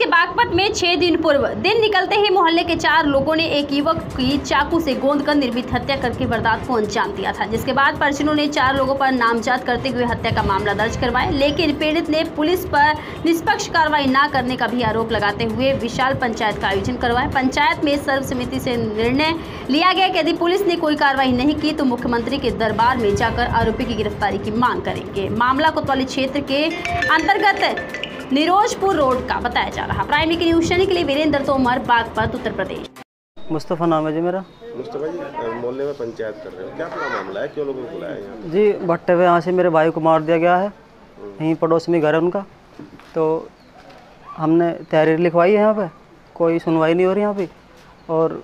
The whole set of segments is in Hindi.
के बागपत में छह दिन पूर्व दिन निकलते ही मोहल्ले के चार लोगों ने एक युवक की चाकू से गोंद कर निर्मित हत्या करके वारदात को अंजाम दिया था, जिसके बाद परिजनों ने चार लोगों पर नामजद करते हुए हत्या का मामला दर्ज करवाया। लेकिन पीड़ित ने पुलिस पर निष्पक्ष कार्रवाई न करने का भी आरोप लगाते हुए विशाल पंचायत का आयोजन करवाया। पंचायत में सर्वसमिति से निर्णय लिया गया कि यदि पुलिस ने कोई कार्रवाई नहीं की तो मुख्यमंत्री के दरबार में जाकर आरोपी की गिरफ्तारी की मांग करेंगे। मामला कोतवाली क्षेत्र के अंतर्गत निरोजपुर रोड का बताया जा रहा। प्राइम की न्यूज़ चैनल के लिए वीरेंद्र तोमर बागपत उत्तर प्रदेश। मुस्तफ़ा नाम है जी मेरा। मुस्तफ़ा जी मोहल्ले में पंचायत कर रहे हो। क्या पूरा मामला है? क्यों लोगों को बुलाया है जी भट्टे हुए यहाँ से मेरे भाई को मार दिया गया है। यहीं पड़ोस में घर है उनका। तो हमने तहरीर लिखवाई है यहाँ पे। कोई सुनवाई नहीं हो रही यहाँ पे। और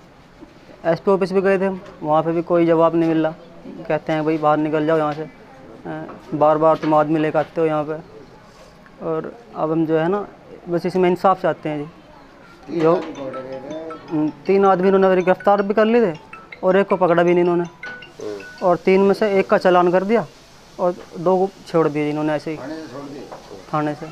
एस पी ऑफ़िस भी गए थे हम। वहाँ पे भी कोई जवाब नहीं मिल रहा। कहते हैं भाई बाहर निकल जाओ यहाँ से। बार बार तुम आदमी लेकर आते हो यहाँ पे। और अब हम जो है ना बस इसमें इंसाफ चाहते हैं जी। जो तीन आदमी इन्होंने मेरी गिरफ़्तार भी कर लिए थे और एक को पकड़ा भी नहीं इन्होंने। और तीन में से एक का चलान कर दिया और दो को छोड़ दिए इन्होंने ऐसे ही। थाने से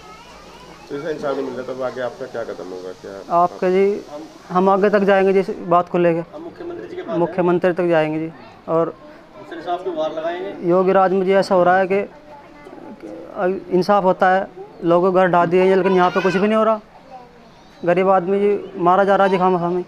तो इंसान मिल रहा तब आगे आपका क्या कदम होगा? क्या आपके जी हम आगे तक जाएँगे जी बात को लेकर। मुख्यमंत्री तक जाएँगे जी। और योगी राज में जी ऐसा हो रहा है कि इंसाफ होता है लोगों घर ढा दिए लेकिन यहाँ पे कुछ भी नहीं हो रहा। गरीब आदमी जी, मारा जा रहा है जी खामा खामी